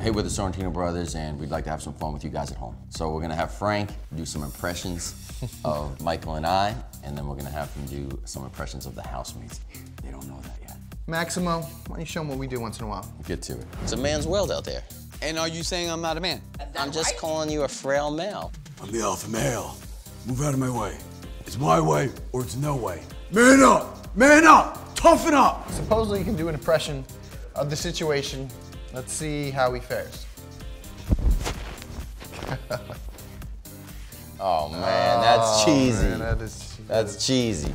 Hey, we're the Sorrentino brothers, and we'd like to have some fun with you guys at home. So we're gonna have Frank do some impressions of Michael and I, and then we're gonna have him do some impressions of the housemates. They don't know that yet. Maximo, why don't you show them what we do once in a while? Get to it. It's a man's world out there. And are you saying I'm not a man? I'm just calling you a frail male. I'm the alpha male. Move out of my way. It's my way or it's no way. Man up! Man up! Toughen up! Supposedly you can do an impression of the situation. Let's see how he fares. Oh man, that's oh, cheesy. Man, that is, That's cheesy.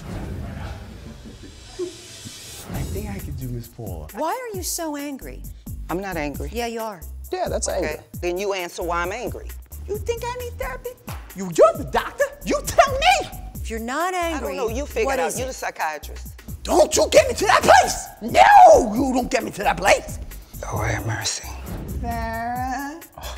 I think I could do Miss Paula. Why are you so angry? I'm not angry. Yeah, you are. Yeah, that's Okay. anger. Then you answer why I'm angry. You think I need therapy? You, you're the doctor. You tell me. If you're not angry, I don't know. You figure it out. You're the psychiatrist. Don't you get me to that place! No! You don't get me to that place! Lord have mercy. Farrah. Oh,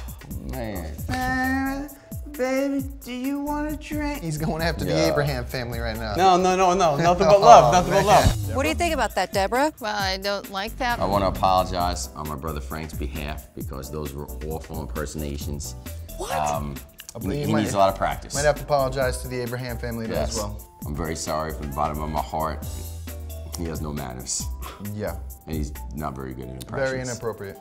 man. Baby, do you want a drink? He's going after the Yeah. Abraham family right now. No, no, no, no. Nothing but love. Nothing but love. What do you think about that, Debra? Well, I don't like that. I want to apologize on my brother Frank's behalf because those were awful impersonations. What? Um, he, believe he might- needs a lot of practice. Might have to apologize to the Abraham family yes. as well. I'm very sorry from the bottom of my heart. He has no manners, Yeah, and he's not very good at impressions. very inappropriate.